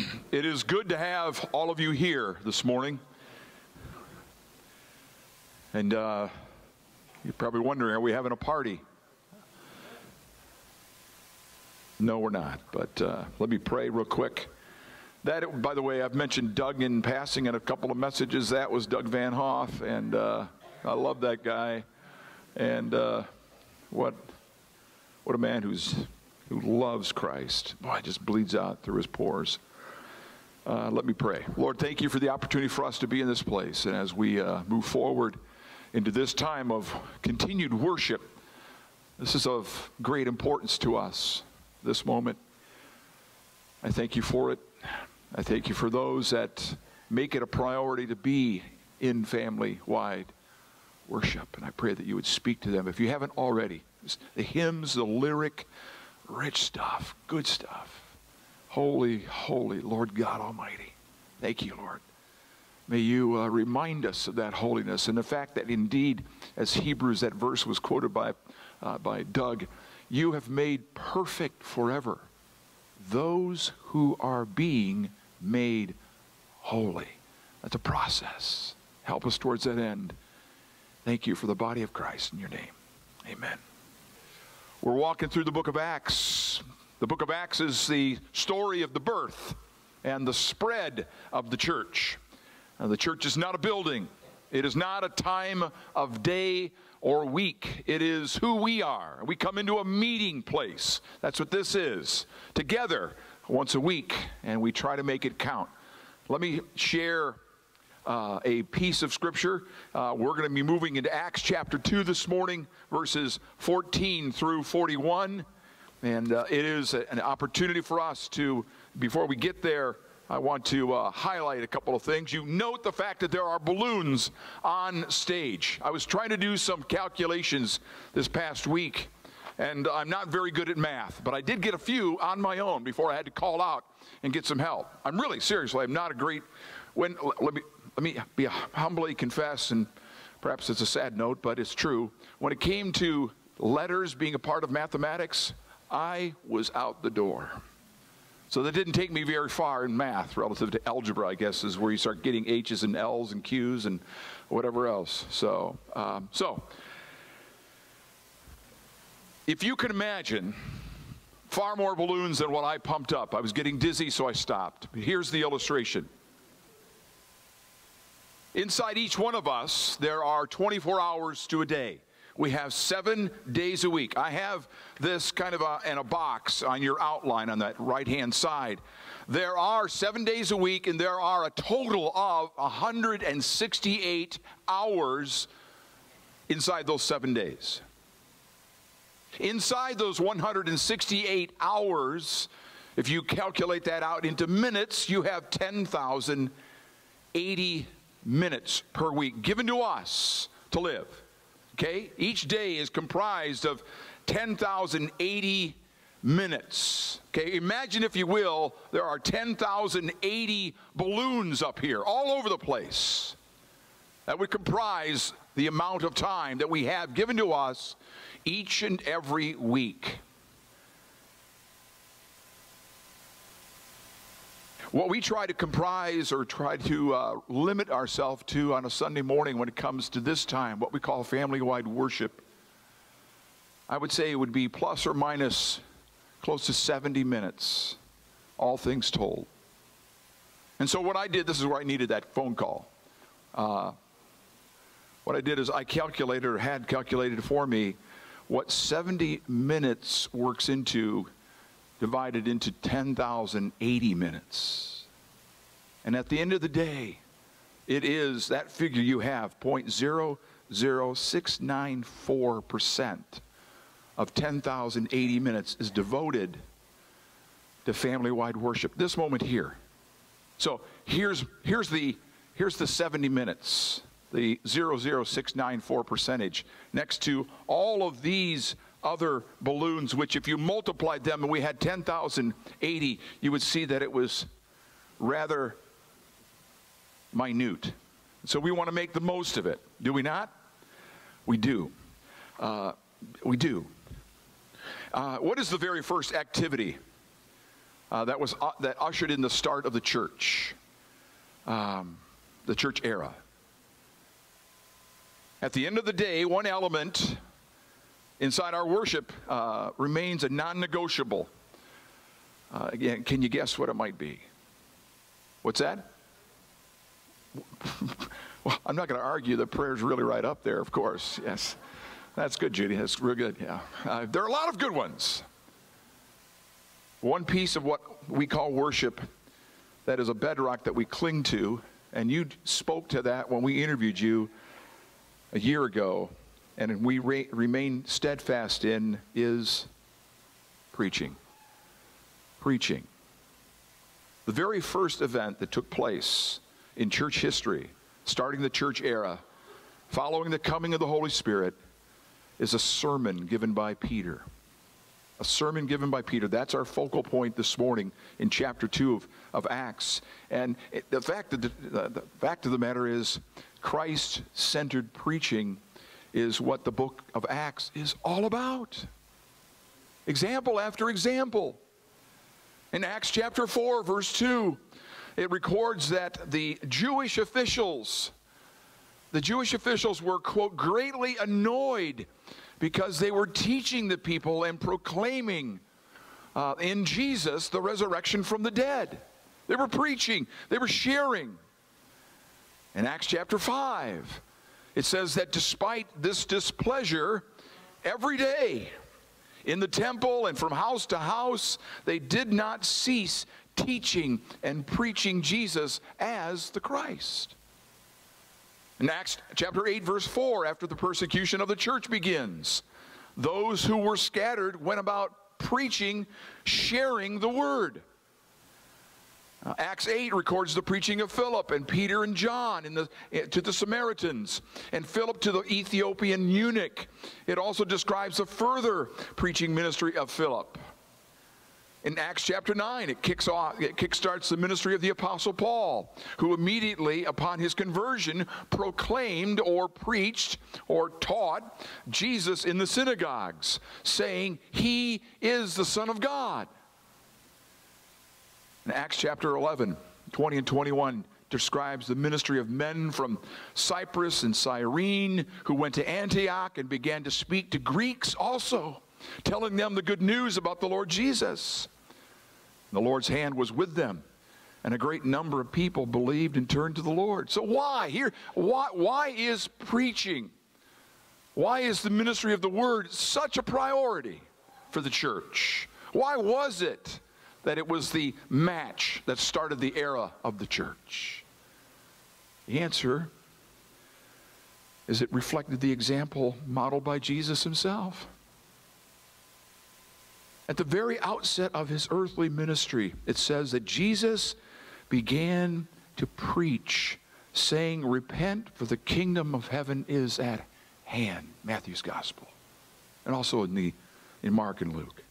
it is good to have all of you here this morning. And uh, you're probably wondering, are we having a party? No, we're not. But uh, let me pray real quick. That, by the way, I've mentioned Doug in passing in a couple of messages. That was Doug Van Hoff, and uh, I love that guy. And uh, what, what a man who's who loves Christ. Boy, just bleeds out through his pores. Uh, let me pray. Lord, thank you for the opportunity for us to be in this place. And as we uh, move forward into this time of continued worship, this is of great importance to us, this moment. I thank you for it. I thank you for those that make it a priority to be in family wide worship. And I pray that you would speak to them. If you haven't already, the hymns, the lyric, rich stuff, good stuff. Holy, holy Lord God Almighty. Thank you, Lord. May you uh, remind us of that holiness and the fact that indeed, as Hebrews, that verse was quoted by, uh, by Doug, you have made perfect forever those who are being made holy. That's a process. Help us towards that end. Thank you for the body of Christ in your name. Amen. We're walking through the book of Acts. The book of Acts is the story of the birth and the spread of the church. Now, the church is not a building, it is not a time of day or week. It is who we are. We come into a meeting place. That's what this is. Together once a week, and we try to make it count. Let me share uh, a piece of scripture. Uh, we're going to be moving into Acts chapter 2 this morning, verses 14 through 41. And uh, it is a, an opportunity for us to, before we get there, I want to uh, highlight a couple of things. You note the fact that there are balloons on stage. I was trying to do some calculations this past week, and I'm not very good at math, but I did get a few on my own before I had to call out and get some help. I'm really, seriously, I'm not a great, when, let me, let me be humbly confess, and perhaps it's a sad note, but it's true. When it came to letters being a part of mathematics, I was out the door. So that didn't take me very far in math relative to algebra, I guess, is where you start getting H's and L's and Q's and whatever else. So, um, so if you can imagine far more balloons than what I pumped up, I was getting dizzy, so I stopped. Here's the illustration. Inside each one of us, there are 24 hours to a day. We have seven days a week. I have this kind of a, in a box on your outline on that right hand side. There are seven days a week, and there are a total of 168 hours inside those seven days. Inside those 168 hours, if you calculate that out into minutes, you have 10,080 minutes per week given to us to live. Okay? Each day is comprised of 10,080 minutes. Okay? Imagine, if you will, there are 10,080 balloons up here all over the place. That would comprise the amount of time that we have given to us each and every week. What we try to comprise or try to uh, limit ourselves to on a Sunday morning when it comes to this time, what we call family wide worship, I would say it would be plus or minus close to 70 minutes, all things told. And so, what I did, this is where I needed that phone call. Uh, what I did is I calculated or had calculated for me what 70 minutes works into divided into 10,080 minutes. And at the end of the day, it is that figure you have 0.00694% of 10,080 minutes is devoted to family-wide worship. This moment here. So here's, here's, the, here's the 70 minutes, the 00694 percentage, next to all of these other balloons, which if you multiplied them and we had 10,080, you would see that it was rather minute. So we want to make the most of it. Do we not? We do. Uh, we do. Uh, what is the very first activity uh, that, was, uh, that ushered in the start of the church, um, the church era. At the end of the day, one element inside our worship uh, remains a non negotiable. Uh, again, can you guess what it might be? What's that? well, I'm not going to argue that prayer's really right up there, of course. Yes. That's good, Judy. That's real good. Yeah. Uh, there are a lot of good ones. One piece of what we call worship that is a bedrock that we cling to, and you spoke to that when we interviewed you a year ago, and we re- remain steadfast in, is preaching. Preaching. The very first event that took place in church history, starting the church era, following the coming of the Holy Spirit, is a sermon given by Peter. A sermon given by Peter. That's our focal point this morning in chapter 2 of, of Acts. And it, the, fact of the, the, the fact of the matter is, Christ centered preaching is what the book of Acts is all about. Example after example. In Acts chapter 4, verse 2, it records that the Jewish officials, the Jewish officials were, quote, greatly annoyed because they were teaching the people and proclaiming uh, in Jesus the resurrection from the dead. They were preaching, they were sharing. In Acts chapter 5, it says that despite this displeasure, every day in the temple and from house to house, they did not cease teaching and preaching Jesus as the Christ. In Acts chapter 8, verse 4, after the persecution of the church begins, those who were scattered went about preaching, sharing the word. Uh, Acts 8 records the preaching of Philip and Peter and John the, eh, to the Samaritans, and Philip to the Ethiopian eunuch. It also describes the further preaching ministry of Philip. In Acts chapter 9, it kicks off, it kickstarts the ministry of the Apostle Paul, who immediately upon his conversion proclaimed or preached or taught Jesus in the synagogues, saying, He is the Son of God. In Acts chapter 11, 20 and 21, describes the ministry of men from Cyprus and Cyrene who went to Antioch and began to speak to Greeks also, telling them the good news about the Lord Jesus. The Lord's hand was with them, and a great number of people believed and turned to the Lord. So why here? Why why is preaching? Why is the ministry of the word such a priority for the church? Why was it that it was the match that started the era of the church? The answer is it reflected the example modeled by Jesus himself. At the very outset of his earthly ministry, it says that Jesus began to preach, saying, Repent, for the kingdom of heaven is at hand. Matthew's gospel. And also in, the, in Mark and Luke.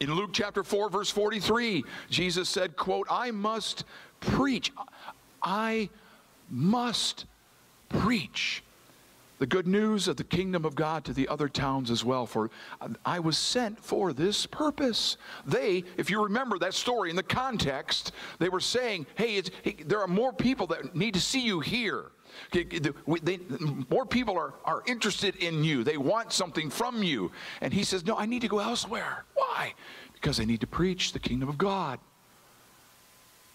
In Luke chapter 4, verse 43, Jesus said, quote, I must preach. I must preach the good news of the kingdom of God to the other towns as well. For I was sent for this purpose. They, if you remember that story in the context, they were saying, hey, hey there are more people that need to see you here. They, more people are, are interested in you. They want something from you. And he says, No, I need to go elsewhere. Why? Because I need to preach the kingdom of God.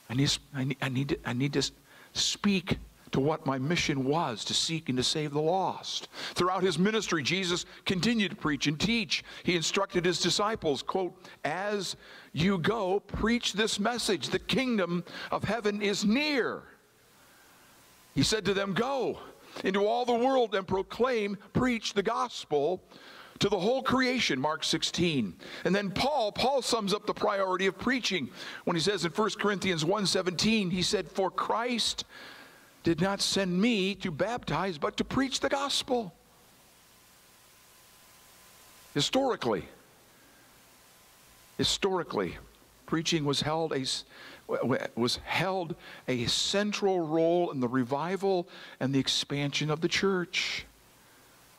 I need, I need, I need, to, I need to speak to what my mission was to seek and to save the lost. Throughout his ministry, Jesus continued to preach and teach. He instructed his disciples, quote, as you go, preach this message. The kingdom of heaven is near. He said to them, Go into all the world and proclaim, preach the gospel to the whole creation, Mark 16. And then Paul, Paul sums up the priority of preaching when he says in 1 Corinthians 1:17, he said, For Christ did not send me to baptize, but to preach the gospel. Historically, historically, preaching was held a was held a central role in the revival and the expansion of the church.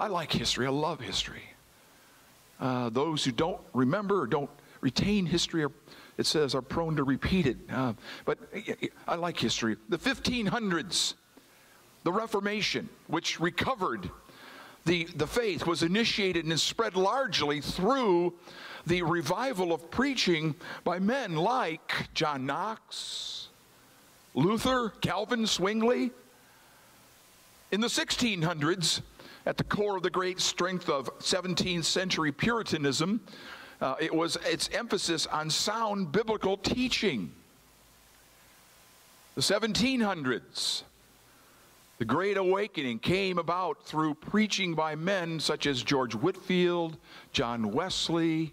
I like history. I love history. Uh, those who don't remember or don't retain history are it says, are prone to repeat it. Uh, but I like history. The 1500s, the Reformation, which recovered the, the faith, was initiated and spread largely through the revival of preaching by men like John Knox, Luther, Calvin, Zwingli. In the 1600s, at the core of the great strength of 17th century Puritanism, uh, it was its emphasis on sound biblical teaching. The 1700s, the Great Awakening came about through preaching by men such as George Whitefield, John Wesley,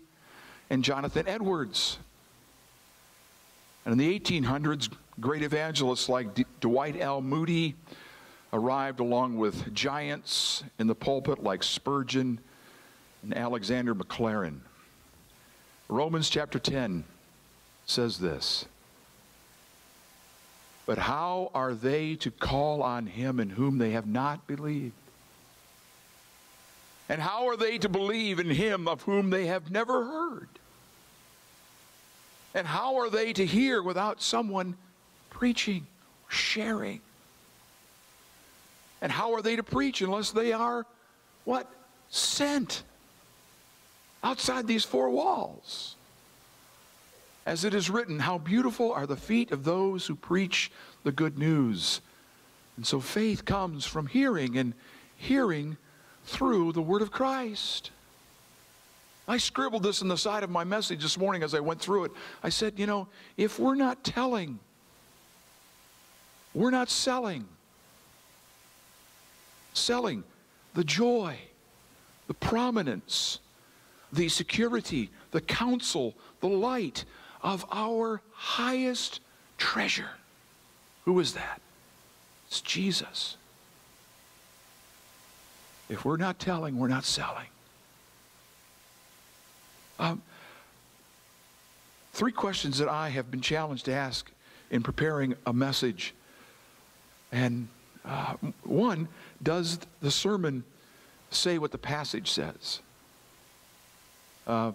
and Jonathan Edwards. And in the 1800s, great evangelists like D Dwight L. Moody arrived along with giants in the pulpit like Spurgeon and Alexander Maclaren. Romans chapter 10 says this But how are they to call on him in whom they have not believed? And how are they to believe in him of whom they have never heard? And how are they to hear without someone preaching, sharing? And how are they to preach unless they are what? Sent outside these four walls. As it is written, how beautiful are the feet of those who preach the good news. And so faith comes from hearing, and hearing through the word of Christ. I scribbled this in the side of my message this morning as I went through it. I said, you know, if we're not telling, we're not selling. Selling the joy, the prominence, the security, the counsel, the light of our highest treasure. Who is that? It's Jesus. If we're not telling, we're not selling. Um, three questions that I have been challenged to ask in preparing a message. And uh, one, does the sermon say what the passage says? Uh,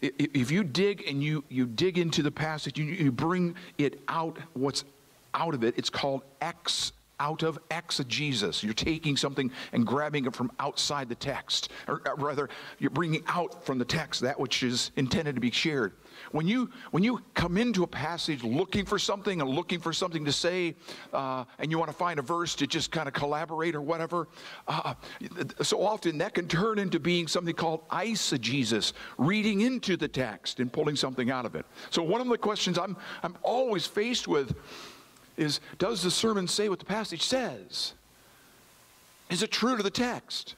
if you dig and you, you dig into the passage, you, you bring it out, what's out of it, it's called X out of exegesis. You're taking something and grabbing it from outside the text, or uh, rather, you're bringing out from the text that which is intended to be shared. When you when you come into a passage looking for something and looking for something to say, uh, and you want to find a verse to just kind of collaborate or whatever, uh, so often that can turn into being something called eisegesis, reading into the text and pulling something out of it. So one of the questions I'm I'm always faced with is does the sermon say what the passage says? Is it true to the text?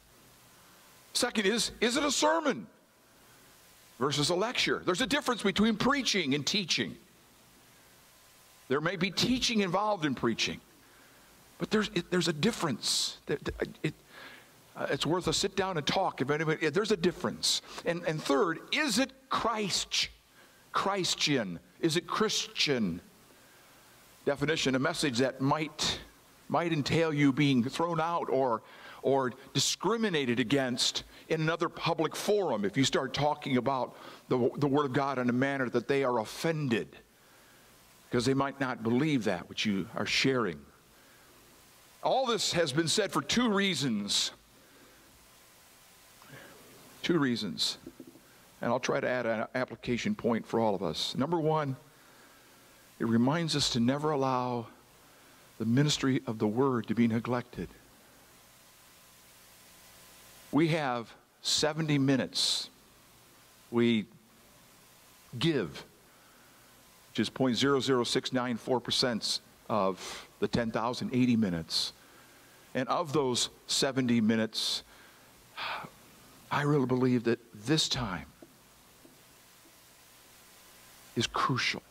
Second is, is it a sermon versus a lecture? There's a difference between preaching and teaching. There may be teaching involved in preaching, but there's, it, there's a difference. It, it, uh, it's worth a sit down and talk. If anybody, there's a difference. And, and third, is it Christ, Christian? Is it Christian? Definition, a message that might, might entail you being thrown out or, or discriminated against in another public forum if you start talking about the, the Word of God in a manner that they are offended because they might not believe that which you are sharing. All this has been said for two reasons. Two reasons. And I'll try to add an application point for all of us. Number one, it reminds us to never allow the ministry of the word to be neglected. We have 70 minutes. We give, which is 0.00694% of the 10,080 minutes. And of those 70 minutes, I really believe that this time is crucial.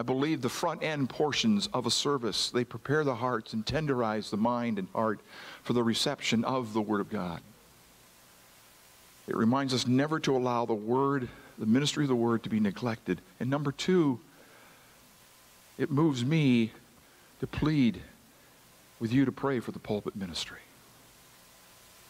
I believe the front end portions of a service, they prepare the hearts and tenderize the mind and heart for the reception of the Word of God. It reminds us never to allow the Word, the ministry of the Word, to be neglected. And number two, it moves me to plead with you to pray for the pulpit ministry.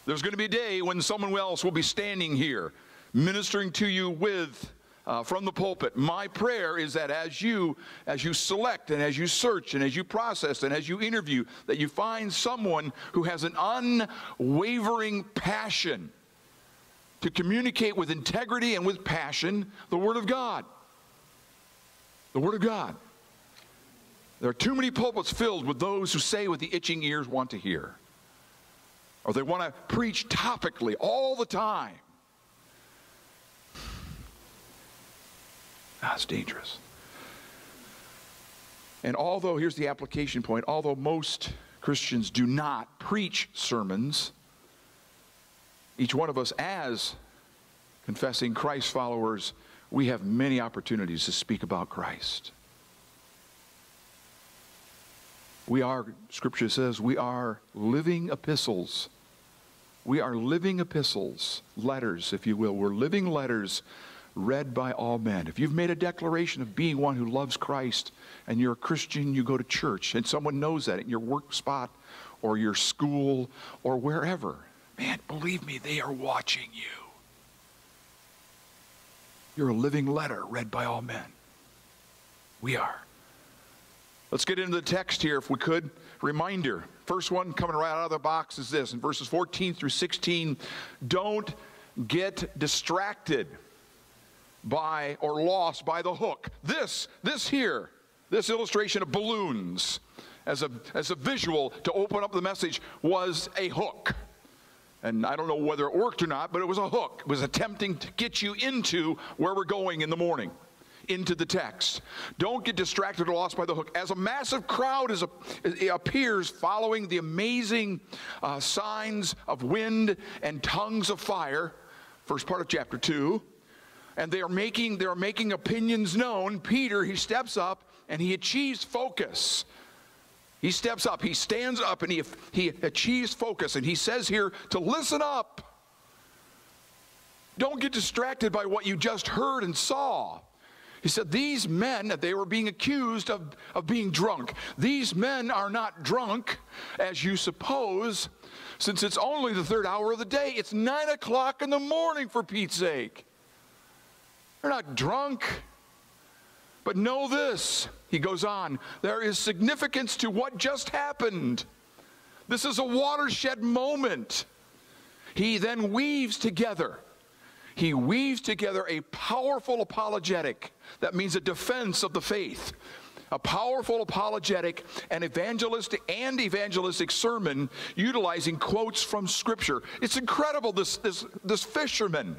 There's going to be a day when someone else will be standing here ministering to you with uh, from the pulpit. My prayer is that as you as you select and as you search and as you process and as you interview, that you find someone who has an unwavering passion to communicate with integrity and with passion the Word of God. The Word of God. There are too many pulpits filled with those who say what the itching ears want to hear. Or they want to preach topically all the time. That's dangerous. And although, here's the application point, although most Christians do not preach sermons, each one of us, as confessing Christ followers, we have many opportunities to speak about Christ. We are, Scripture says, we are living epistles. We are living epistles, letters, if you will. We're living letters read by all men. If you've made a declaration of being one who loves Christ and you're a Christian, you go to church, and someone knows that in your work spot or your school or wherever, man, believe me, they are watching you. You're a living letter read by all men. We are. Let's get into the text here if we could. Reminder. First one coming right out of the box is this in verses 14 through 16. Don't get distracted by or lost by the hook. This, this here, this illustration of balloons as a, as a visual to open up the message was a hook. And I don't know whether it worked or not, but it was a hook. It was attempting to get you into where we're going in the morning, into the text. Don't get distracted or lost by the hook. As a massive crowd is appears following the amazing uh, signs of wind and tongues of fire, first part of chapter 2, and they are making they are making opinions known. Peter he steps up and he achieves focus. He steps up he stands up and he he achieves focus. And he says here to listen up. Don't get distracted by what you just heard and saw. He said these men that they were being accused of, of being drunk these men are not drunk as you suppose since it's only the third hour of the day. It's nine o'clock in the morning for pete's sake they're not drunk. But know this, he goes on, there is significance to what just happened. This is a watershed moment. He then weaves together. He weaves together a powerful apologetic. That means a defense of the faith. A powerful apologetic and evangelistic and evangelistic sermon utilizing quotes from Scripture. It's incredible, this, this, this fisherman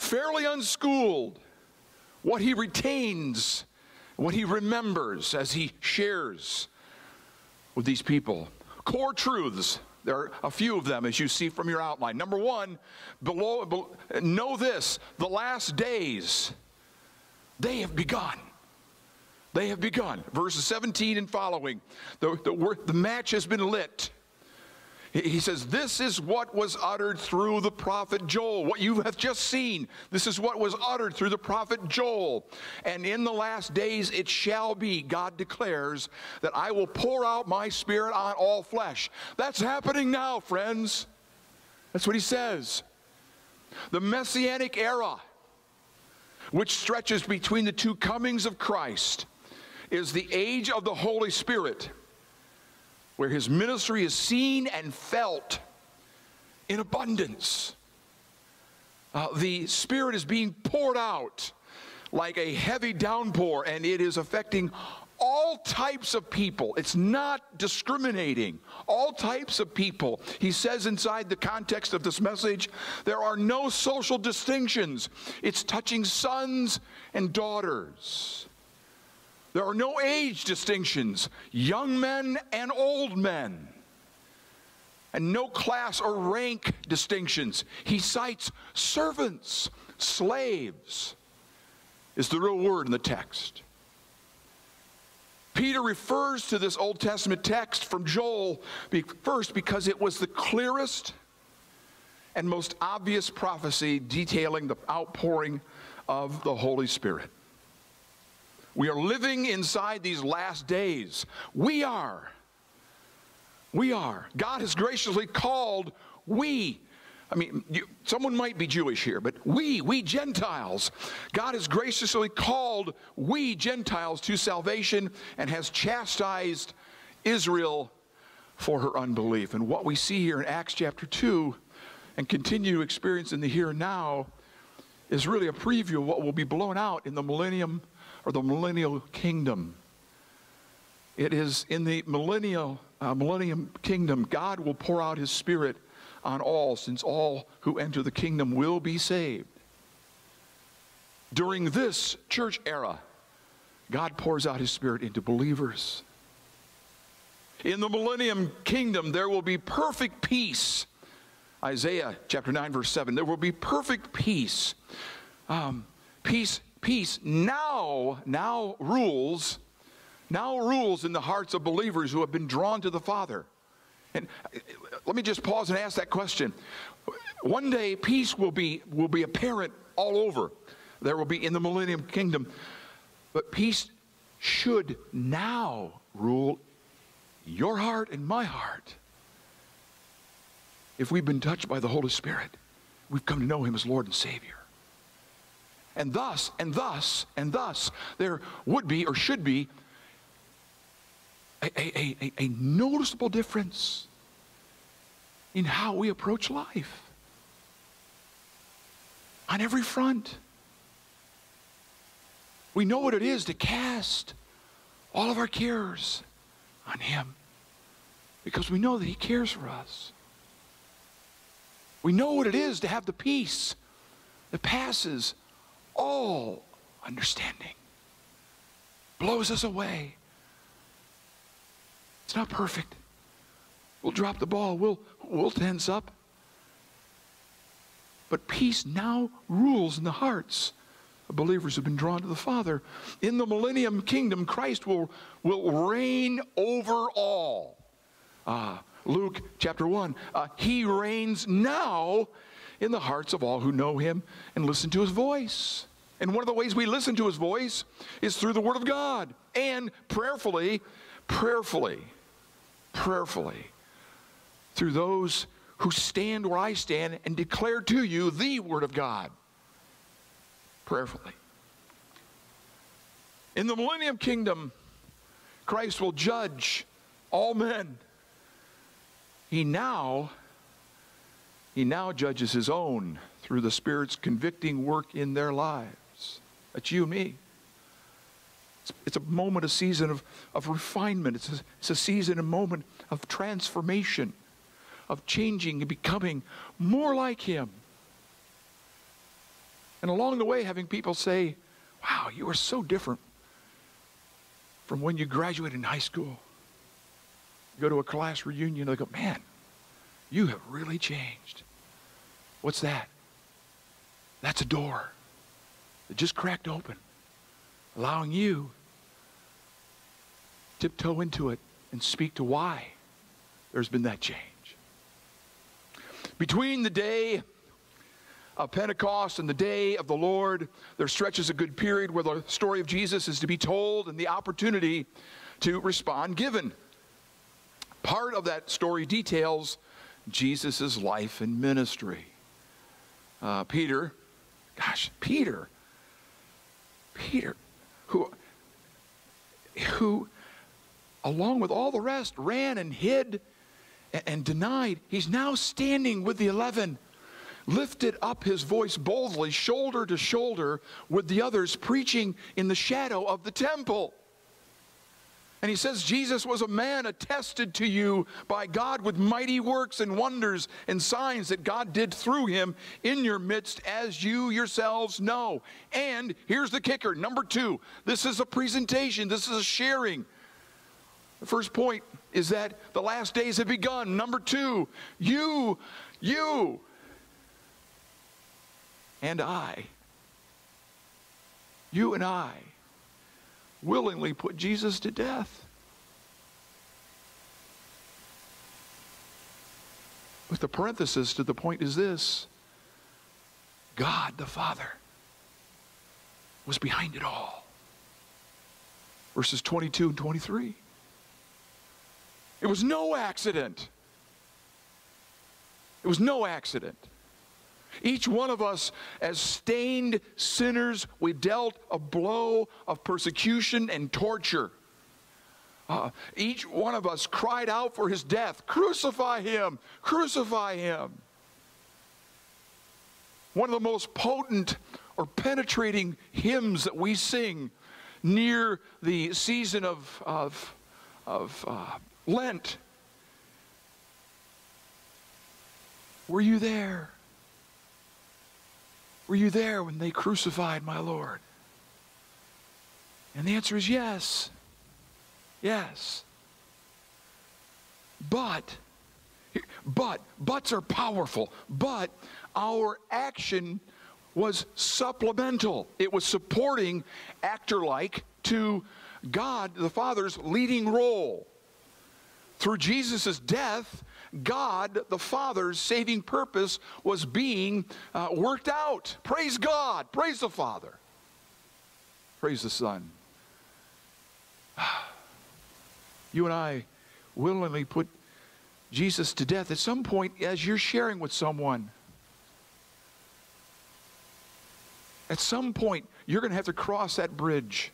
fairly unschooled, what he retains, what he remembers as he shares with these people. Core truths. There are a few of them as you see from your outline. Number one, below, below know this the last days, they have begun. They have begun. Verses 17 and following. The, the, the match has been lit. He says, This is what was uttered through the prophet Joel. What you have just seen, this is what was uttered through the prophet Joel. And in the last days it shall be, God declares, that I will pour out my spirit on all flesh. That's happening now, friends. That's what he says. The messianic era, which stretches between the two comings of Christ, is the age of the Holy Spirit where his ministry is seen and felt in abundance. Uh, the Spirit is being poured out like a heavy downpour, and it is affecting all types of people. It's not discriminating. All types of people. He says inside the context of this message, there are no social distinctions. It's touching sons and daughters. There are no age distinctions, young men and old men, and no class or rank distinctions. He cites servants, slaves, is the real word in the text. Peter refers to this Old Testament text from Joel first because it was the clearest and most obvious prophecy detailing the outpouring of the Holy Spirit. We are living inside these last days. We are. We are. God has graciously called we I mean, you, someone might be Jewish here, but we, we Gentiles, God has graciously called we Gentiles to salvation and has chastised Israel for her unbelief. And what we see here in Acts chapter 2 and continue to experience in the here and now is really a preview of what will be blown out in the millennium or the millennial kingdom. It is in the millennial, uh, millennium kingdom, God will pour out his spirit on all, since all who enter the kingdom will be saved. During this church era, God pours out his spirit into believers. In the millennium kingdom, there will be perfect peace. Isaiah chapter 9, verse 7. There will be perfect peace. Um, peace, peace now, now rules, now rules in the hearts of believers who have been drawn to the Father. And uh, let me just pause and ask that question. One day, peace will be, will be apparent all over. There will be in the millennium kingdom. But peace should now rule your heart and my heart. If we've been touched by the Holy Spirit, we've come to know Him as Lord and Savior. And thus, and thus, and thus, there would be or should be a, a, a, a noticeable difference in how we approach life on every front. We know what it is to cast all of our cares on Him because we know that He cares for us. We know what it is to have the peace that passes all understanding, blows us away it's not perfect. We'll drop the ball. We'll, we'll tense up. But peace now rules in the hearts of believers who've been drawn to the Father. In the millennium kingdom, Christ will, will reign over all. Uh, Luke chapter 1. Uh, he reigns now in the hearts of all who know him and listen to his voice. And one of the ways we listen to his voice is through the Word of God and prayerfully, prayerfully prayerfully through those who stand where I stand and declare to you the Word of God. Prayerfully. In the millennium kingdom, Christ will judge all men. He now he now judges his own through the Spirit's convicting work in their lives. That's you and me. It's, a moment, a season of, of refinement. It's a, it's a season, a moment of transformation, of changing and becoming more like Him. And along the way, having people say, Wow, you are so different from when you graduated in high school. You go to a class reunion, they go, Man, you have really changed. What's that? That's a door that just cracked open, allowing you tiptoe into it and speak to why there's been that change. Between the day of Pentecost and the day of the Lord, there stretches a good period where the story of Jesus is to be told and the opportunity to respond given. Part of that story details Jesus' life and ministry. Uh, Peter, gosh, Peter, Peter, who, who along with all the rest, ran and hid and, and denied. He's now standing with the eleven, lifted up his voice boldly, shoulder to shoulder with the others, preaching in the shadow of the temple. And he says, Jesus was a man attested to you by God with mighty works and wonders and signs that God did through him in your midst, as you yourselves know. And here's the kicker number two this is a presentation, this is a sharing. The first point is that the last days have begun. Number two, you, you, and I, you and I, willingly put Jesus to death. But the parenthesis to the point is this God the Father was behind it all. Verses 22 and 23. It was no accident. It was no accident Each one of us, as stained sinners, we dealt a blow of persecution and torture. Uh, each one of us cried out for his death Crucify him! Crucify him! One of the most potent or penetrating hymns that we sing near the season of, of, of uh, Lent. Were you there? Were you there when they crucified my Lord? And the answer is yes. Yes. But, but, buts are powerful. But our action was supplemental, it was supporting, actor like, to God the Father's leading role. Through Jesus' death, God, the Father's saving purpose was being uh, worked out. Praise God. Praise the Father. Praise the Son. You and I willingly put Jesus to death at some point as you're sharing with someone. At some point, you're going to have to cross that bridge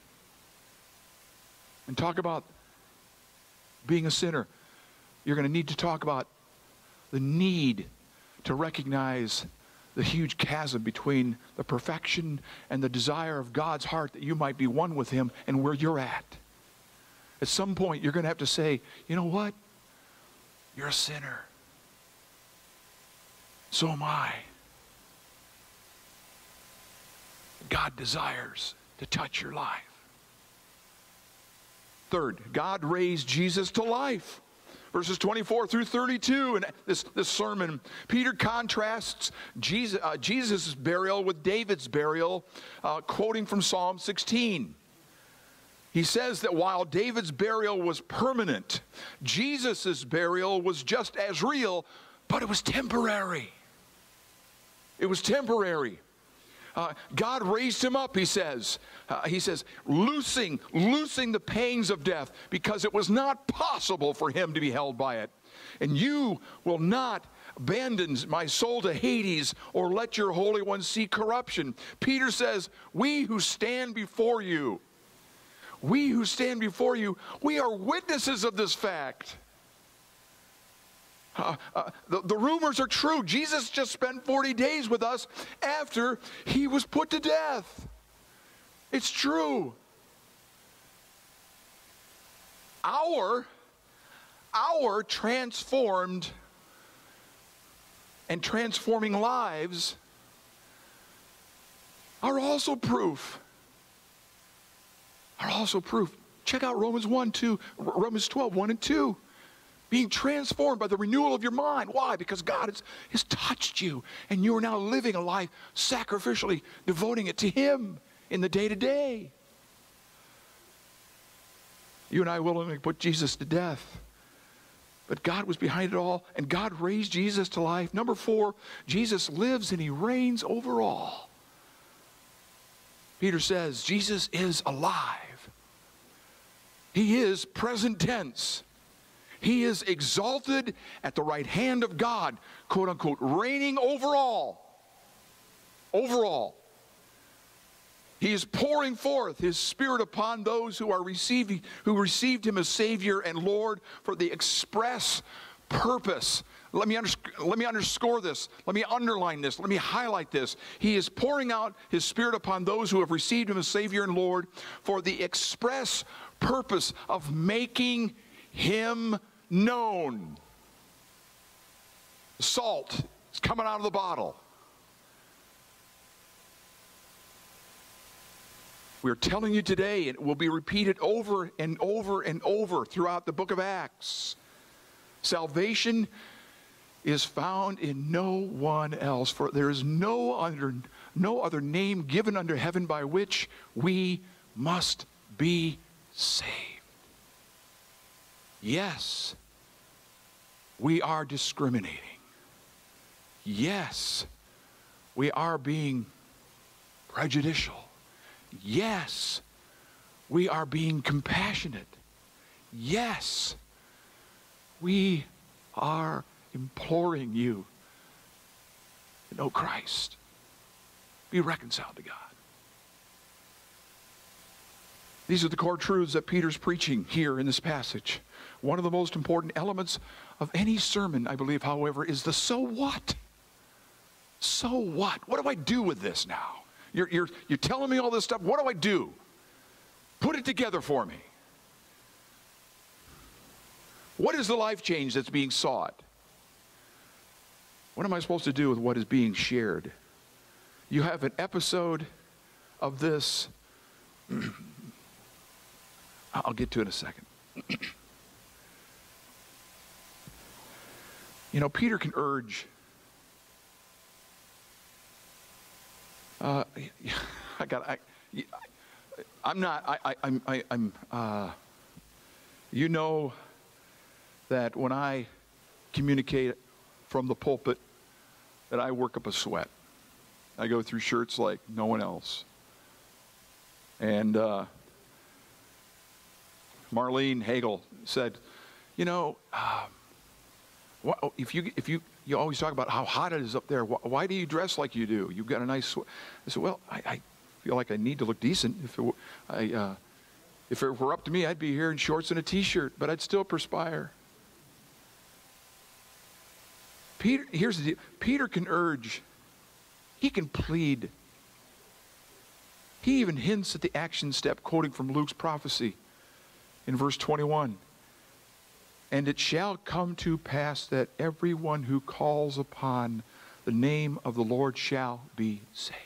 and talk about being a sinner you're going to need to talk about the need to recognize the huge chasm between the perfection and the desire of God's heart that you might be one with Him and where you're at. At some point, you're going to have to say, you know what? You're a sinner. So am I. God desires to touch your life. Third, God raised Jesus to life verses 24 through 32 in this, this sermon. Peter contrasts Jesus' uh, burial with David's burial, uh, quoting from Psalm 16. He says that while David's burial was permanent, Jesus' burial was just as real, but it was temporary. It was temporary. Uh, God raised him up, he says. Uh, he says, loosing, loosing the pangs of death because it was not possible for him to be held by it. And you will not abandon my soul to Hades or let your Holy One see corruption. Peter says, We who stand before you, we who stand before you, we are witnesses of this fact. Uh, uh, the, the rumors are true. Jesus just spent 40 days with us after he was put to death. It's true. Our, our transformed and transforming lives are also proof. Are also proof. Check out Romans 1, 2, Romans 12, 1 and 2 being transformed by the renewal of your mind. Why? Because God has, has touched you, and you are now living a life sacrificially, devoting it to Him in the day to day. You and I willingly put Jesus to death. But God was behind it all, and God raised Jesus to life. Number four, Jesus lives and he reigns over all. Peter says, Jesus is alive. He is present tense. He is exalted at the right hand of God, quote unquote, reigning over all. Over all. He is pouring forth his spirit upon those who are receiving who received him as Savior and Lord for the express purpose. Let me, let me underscore this. Let me underline this. Let me highlight this. He is pouring out his spirit upon those who have received him as Savior and Lord for the express purpose of making him known. Salt is coming out of the bottle. We're telling you today, and it will be repeated over and over and over throughout the book of Acts. Salvation is found in no one else, for there is no other, no other name given under heaven by which we must be saved. Yes, we are discriminating. Yes, we are being prejudicial. Yes, we are being compassionate. Yes, we are imploring you know Christ. Be reconciled to God. These are the core truths that Peter's preaching here in this passage. One of the most important elements of any sermon, I believe, however, is the so what. So what? What do I do with this now? You're, you're, you're telling me all this stuff. What do I do? Put it together for me. What is the life change that's being sought? What am I supposed to do with what is being shared? You have an episode of this. I'll get to it in a second. you know, Peter can urge. Uh, I got. I, I'm not. I, I, I'm. I, I'm. Uh, you know that when I communicate from the pulpit, that I work up a sweat. I go through shirts like no one else. And uh, Marlene Hagel said, "You know, uh, if you if you you always talk about how hot it is up there, why, why do you dress like you do? You've got a nice." Sweat. I said, "Well, I, I, feel like I need to look decent. If it, I, uh, if it were up to me, I'd be here in shorts and a t-shirt, but I'd still perspire." Peter, here's the deal. Peter can urge, he can plead. He even hints at the action step, quoting from Luke's prophecy in verse 21. And it shall come to pass that everyone who calls upon the name of the Lord shall be saved.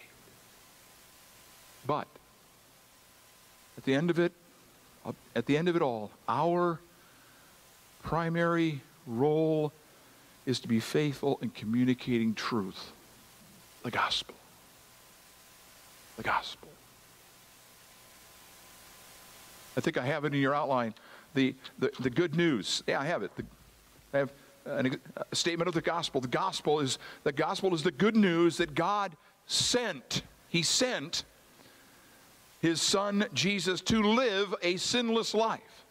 But at the end of it, uh, at the end of it all, our primary role is to be faithful in communicating truth, the gospel. The gospel. I think I have it in your outline. The, the, the good news. Yeah, I have it. The, I have an, a statement of the gospel. The gospel is the gospel is the good news that God sent. He sent his son Jesus to live a sinless life,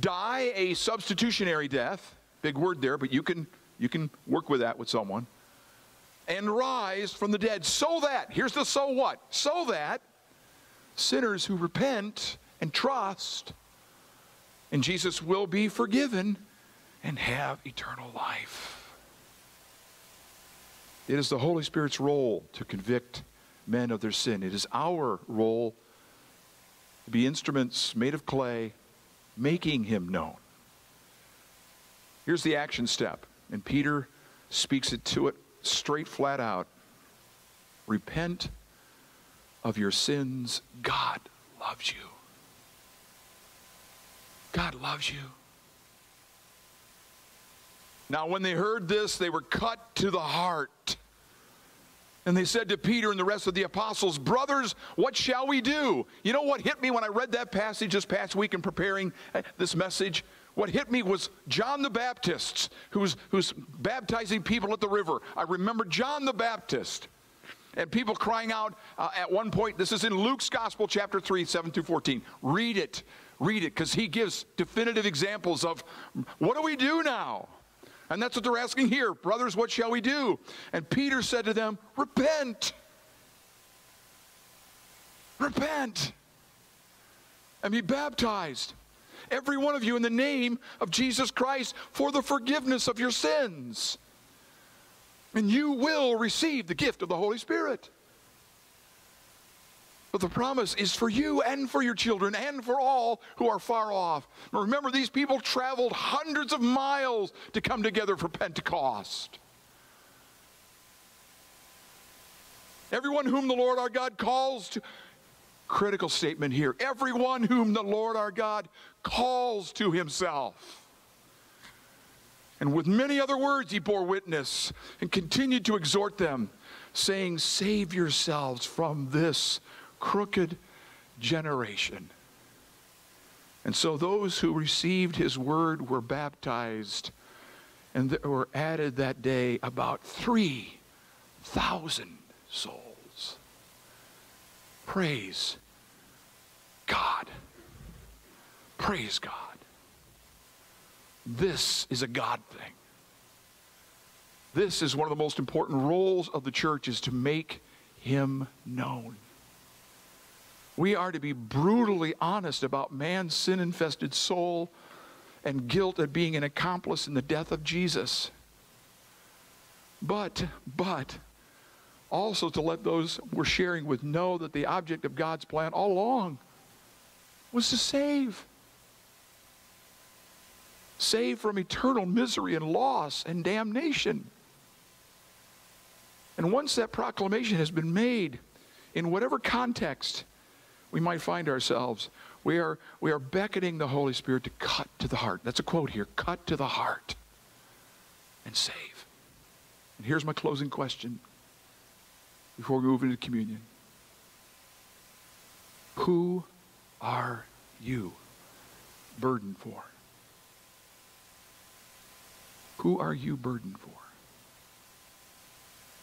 die a substitutionary death, Big word there, but you can, you can work with that with someone. And rise from the dead so that, here's the so what, so that sinners who repent and trust in Jesus will be forgiven and have eternal life. It is the Holy Spirit's role to convict men of their sin. It is our role to be instruments made of clay, making him known. Here's the action step. And Peter speaks it to it straight flat out. Repent of your sins. God loves you. God loves you. Now, when they heard this, they were cut to the heart. And they said to Peter and the rest of the apostles, Brothers, what shall we do? You know what hit me when I read that passage this past week in preparing uh, this message? What hit me was John the Baptist, who's, who's baptizing people at the river. I remember John the Baptist. And people crying out uh, at one point, this is in Luke's Gospel, chapter 3, 7 through 14. Read it. Read it, because he gives definitive examples of what do we do now? And that's what they're asking here. Brothers, what shall we do? And Peter said to them, Repent. Repent. And be baptized every one of you, in the name of Jesus Christ for the forgiveness of your sins. And you will receive the gift of the Holy Spirit. But the promise is for you and for your children and for all who are far off. remember, these people traveled hundreds of miles to come together for Pentecost. Everyone whom the Lord our God calls to, critical statement here. Everyone whom the Lord our God calls to himself. And with many other words, he bore witness and continued to exhort them, saying, Save yourselves from this crooked generation. And so those who received his word were baptized, and there were added that day about 3,000 souls. Praise God. Praise God. This is a God thing. This is one of the most important roles of the church is to make him known. We are to be brutally honest about man's sin infested soul and guilt at being an accomplice in the death of Jesus. But, but, also to let those we're sharing with know that the object of God's plan all along was to save. Save from eternal misery and loss and damnation. And once that proclamation has been made, in whatever context we might find ourselves, we are, we are beckoning the Holy Spirit to cut to the heart. That's a quote here cut to the heart and save. And here's my closing question before we move into communion Who are you burdened for? Who are you burdened for?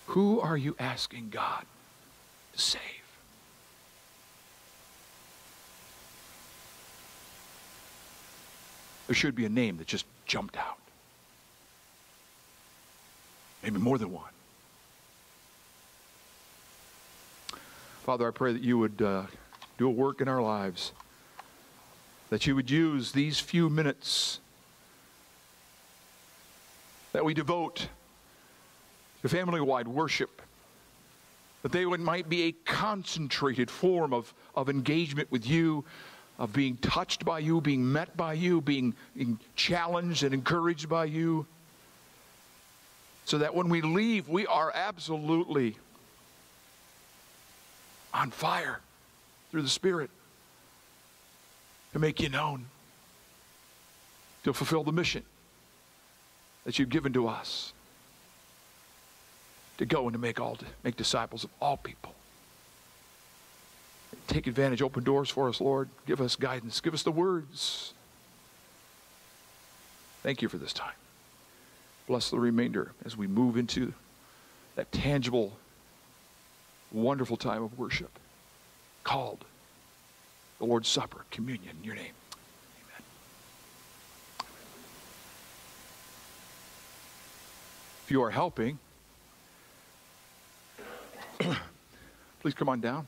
Who are you asking God to save? There should be a name that just jumped out. Maybe more than one. Father, I pray that you would uh, do a work in our lives, that you would use these few minutes that we devote to family wide worship, that they would, might be a concentrated form of, of engagement with you, of being touched by you, being met by you, being, being challenged and encouraged by you. So that when we leave, we are absolutely on fire through the Spirit to make you known, to fulfill the mission that you've given to us to go and to make all make disciples of all people. Take advantage, open doors for us, Lord. Give us guidance. Give us the words. Thank you for this time. Bless the remainder as we move into that tangible, wonderful time of worship called the Lord's Supper, communion in your name. Amen. If you are helping, Please come on down.